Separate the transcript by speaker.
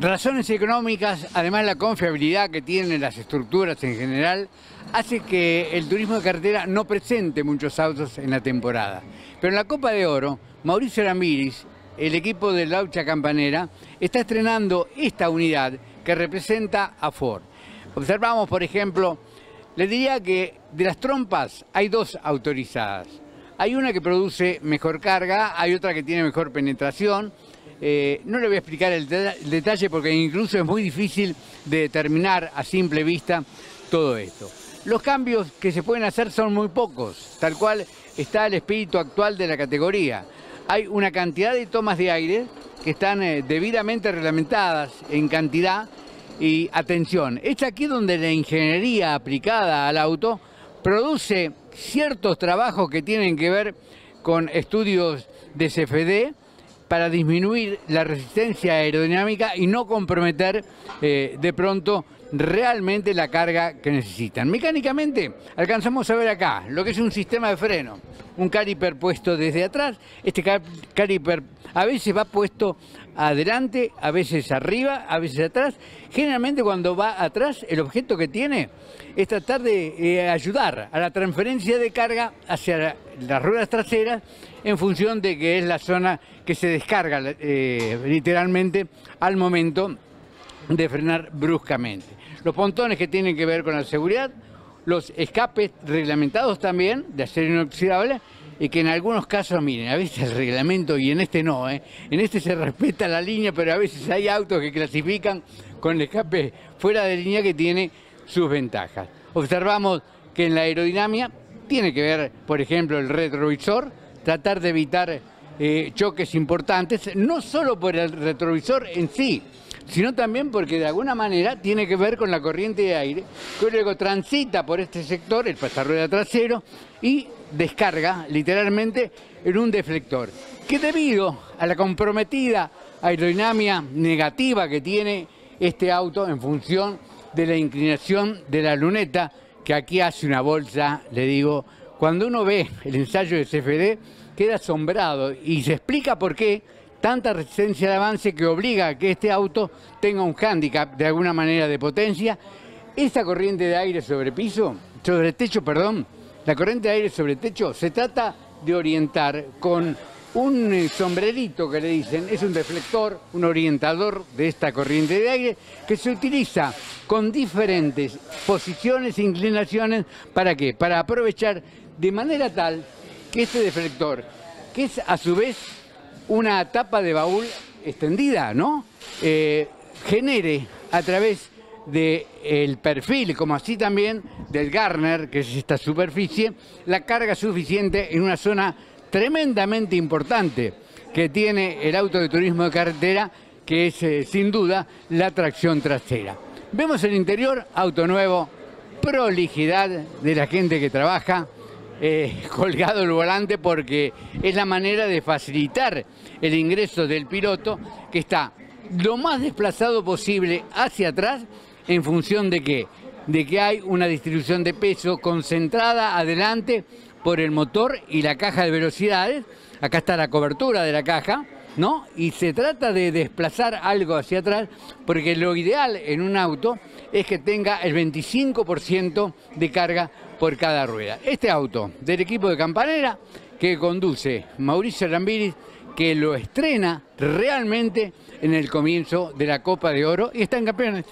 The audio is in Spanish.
Speaker 1: Razones económicas, además la confiabilidad que tienen las estructuras en general, hace que el turismo de carretera no presente muchos autos en la temporada. Pero en la Copa de Oro, Mauricio Ramírez, el equipo de Laucha Campanera, está estrenando esta unidad que representa a Ford. Observamos, por ejemplo, le diría que de las trompas hay dos autorizadas. Hay una que produce mejor carga, hay otra que tiene mejor penetración. Eh, no le voy a explicar el, detalle porque incluso es muy difícil de determinar a simple vista todo esto. Los cambios que se pueden hacer son muy pocos, tal cual está el espíritu actual de la categoría. Hay una cantidad de tomas de aire que están eh, debidamente reglamentadas en cantidad y atención, es aquí donde la ingeniería aplicada al auto produce ciertos trabajos que tienen que ver con estudios de CFD para disminuir la resistencia aerodinámica y no comprometer eh, de pronto realmente la carga que necesitan. Mecánicamente alcanzamos a ver acá lo que es un sistema de freno, un caliper puesto desde atrás, este caliper a veces va puesto adelante, a veces arriba, a veces atrás. Generalmente cuando va atrás, el objeto que tiene es tratar de eh, ayudar a la transferencia de carga hacia las ruedas traseras en función de que es la zona que se descarga eh, literalmente al momento de frenar bruscamente. Los pontones que tienen que ver con la seguridad, los escapes reglamentados también de acero inoxidable y que en algunos casos, miren, a veces el reglamento y en este no, ¿eh? en este se respeta la línea, pero a veces hay autos que clasifican con escape fuera de línea que tiene sus ventajas. Observamos que en la aerodinámica tiene que ver, por ejemplo, el retrovisor, tratar de evitar eh, choques importantes, no solo por el retrovisor en sí, sino también porque de alguna manera tiene que ver con la corriente de aire que luego transita por este sector, el pasarrueda trasero, y descarga literalmente en un deflector, que debido a la comprometida aerodinámica negativa que tiene este auto en función de la inclinación de la luneta, que aquí hace una bolsa, le digo, cuando uno ve el ensayo de CFD, queda asombrado y se explica por qué tanta resistencia de avance que obliga a que este auto tenga un hándicap de alguna manera de potencia. Esta corriente de aire sobre piso, sobre techo, perdón, la corriente de aire sobre techo se trata de orientar con un eh, sombrerito que le dicen, es un deflector, un orientador de esta corriente de aire que se utiliza con diferentes posiciones e inclinaciones, ¿para qué? Para aprovechar de manera tal este deflector, que es a su vez una tapa de baúl extendida, ¿no? Eh, genere a través del perfil, como así también del Garner, que es esta superficie, la carga suficiente en una zona tremendamente importante que tiene el auto de turismo de carretera, que es eh, sin duda la tracción trasera. Vemos el interior, auto nuevo, prolijidad de la gente que trabaja, eh, colgado el volante porque es la manera de facilitar el ingreso del piloto que está lo más desplazado posible hacia atrás en función de qué? De que hay una distribución de peso concentrada adelante por el motor y la caja de velocidades. Acá está la cobertura de la caja, ¿no? Y se trata de desplazar algo hacia atrás porque lo ideal en un auto es que tenga el 25% de carga por cada rueda. Este auto del equipo de Campanera que conduce Mauricio Ramírez que lo estrena realmente en el comienzo de la Copa de Oro y está en campeones.